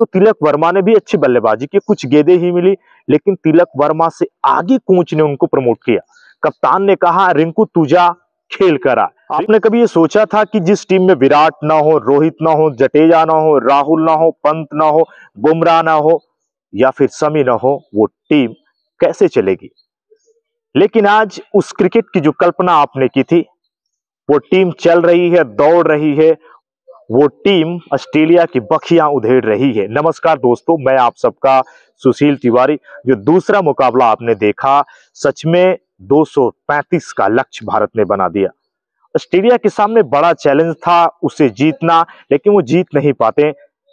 तो तिलक वर्मा ने भी अच्छी बल्लेबाजी की कुछ गेंदें ही मिली लेकिन तिलक वर्मा से आगे कोच ने उनको प्रमोट किया। कप्तान ने कहा रिंकू तुझा खेल करा आपने कभी ये सोचा था कि जिस टीम में विराट ना हो रोहित ना हो जटेजा ना हो राहुल ना हो पंत ना हो बुमराह ना हो या फिर समी ना हो वो टीम कैसे चलेगी? लेकिन आज उस क्रिकेट की जो कल्पना आपने की थी वो टीम चल रही है दौड़ रही है वो टीम ऑस्ट्रेलिया की बखियाँ उधेड़ रही है। नमस्कार दोस्तों, मैं आप सबका सुशील तिवारी, जो दूसरा मुकाबला आपने देखा, सच में 235 का लक्ष्य भारत ने बना दिया। ऑस्ट्रेलिया के सामने बड़ा चैलेंज था, उसे जीतना, लेकिन वो जीत नहीं पाते।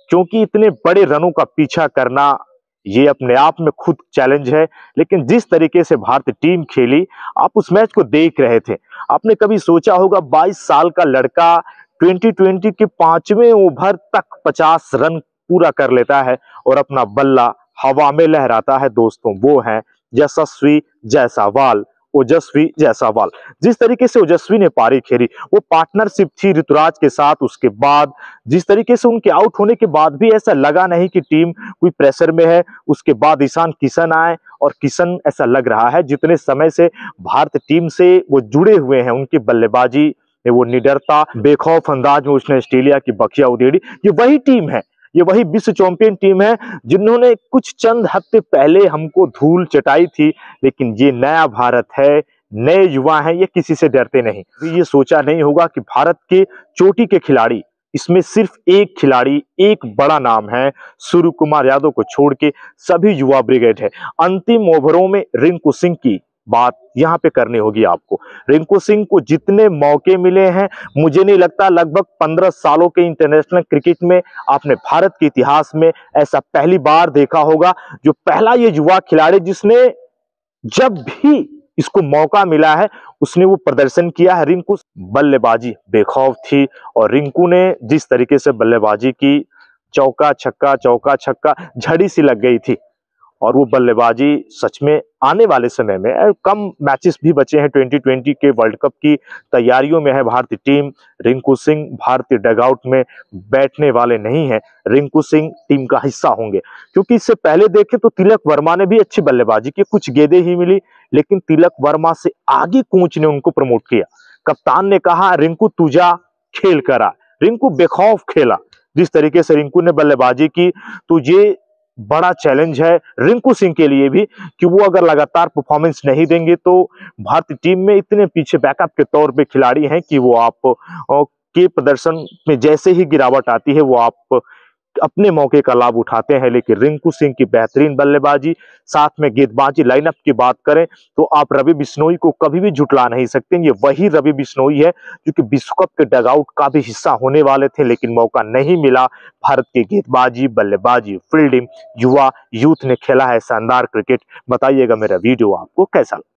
क्योंकि इतने बड़े रनों का पीछा करना, ये अपने आप में खुद चैलेंज है। लेकिन जिस तरीके से भारतीय टीम खेली, आप उस मैच को देख रहे थे। आपने कभी सोचा होगा 22 साल का लड़का 2020 के पाँचवें ओवर तक 50 रन पूरा कर लेता है और अपना बल्ला हवा में लहराता है दोस्तों, वो है यशस्वी जायसवाल, ओजस्वी जायसवाल। जिस तरीके से ओजस्वी ने पारी खेली, वो पार्टनरशिप थी ऋतुराज के साथ, उसके बाद जिस तरीके से उनके आउट होने के बाद भी ऐसा लगा नहीं कि टीम कोई प्रेशर में है, उसके बाद ईशान किशन आए और किशन ऐसा लग रहा है जितने समय से भारत टीम से वो जुड़े हुए हैं, उनकी बल्लेबाजी वो निडरता, बेखौफ अंदाज में उसने ऑस्ट्रेलिया की बखिया उधेड़ी ये वही टीम है, ये वही विश्व चैंपियन टीम है, जिन्होंने कुछ चंद हफ़्ते पहले हमको धूल चटाई थी, लेकिन ये नया भारत है, नए युवा हैं, ये किसी से डरते नहीं। ये सोचा नहीं होगा कि भारत के चोटी के खिलाड़ी, इसमें सिर्फ़ एक खिलाड़ी, एक बड़ा नाम है सूर्य कुमार यादव को छोड़ के सभी युवा ब्रिगेड है। अंतिम ओवरों में रिंकू सिंह की बात यहाँ पे करनी होगी आपको। रिंकू सिंह को जितने मौके मिले हैं, मुझे नहीं लगता लगभग पंद्रह सालों के इंटरनेशनल क्रिकेट में, आपने भारत के इतिहास में ऐसा पहली बार देखा होगा, जो पहला ये युवा खिलाड़ी जिसने जब भी इसको मौका मिला है, उसने वो प्रदर्शन किया है। रिंकू बल्लेबाजी बेखौफ थी और रिंकू ने जिस तरीके से बल्लेबाजी की, चौका छक्का चौका छक्का, झड़ी सी लग गई थी। और वो बल्लेबाजी सच में आने वाले समय में कम मैचेस भी बचे हैं 2020 के वर्ल्ड कप की तैयारियों में है भारतीय टीम रिंकू सिंह भारतीय डगआउट में बैठने वाले नहीं हैं। रिंकू सिंह टीम का हिस्सा होंगे। क्योंकि इससे पहले देखें तो तिलक वर्मा ने भी अच्छी बल्लेबाजी की, कुछ गेंदें ही मिली, लेकिन तिलक वर्मा से आगे कोच ने उनको प्रमोट किया। कप्तान ने कहा, रिंकू तुझा खेल करा रिंकू बेखौफ खेला। जिस तरीके से रिंकू ने बल्लेबाजी की तो ये बड़ा चैलेंज है रिंकू सिंह के लिए भी कि वो अगर लगातार परफॉर्मेंस नहीं देंगे तो भारतीय टीम में इतने पीछे बैकअप के तौर पे खिलाड़ी हैं कि वो आप के प्रदर्शन में जैसे ही गिरावट आती है वो आप अपने मौके का लाभ उठाते हैं, लेकिन रिंकू सिंह की बेहतरीन बल्लेबाजी, साथ में गेंदबाजी लाइनअप की बात करें तो आप रवि बिश्नोई को कभी भी जुटला नहीं सकते ये वही रवि बिश्नोई है क्योंकि विश्व कप के डगआउट का भी हिस्सा होने वाले थे, लेकिन मौका नहीं मिला। भारत की गेंदबाजी, बल्लेबाजी फील्डिंग युवा यूथ ने खेला है शानदार क्रिकेट बताइएगा मेरा वीडियो आपको कैसा